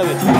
特别甜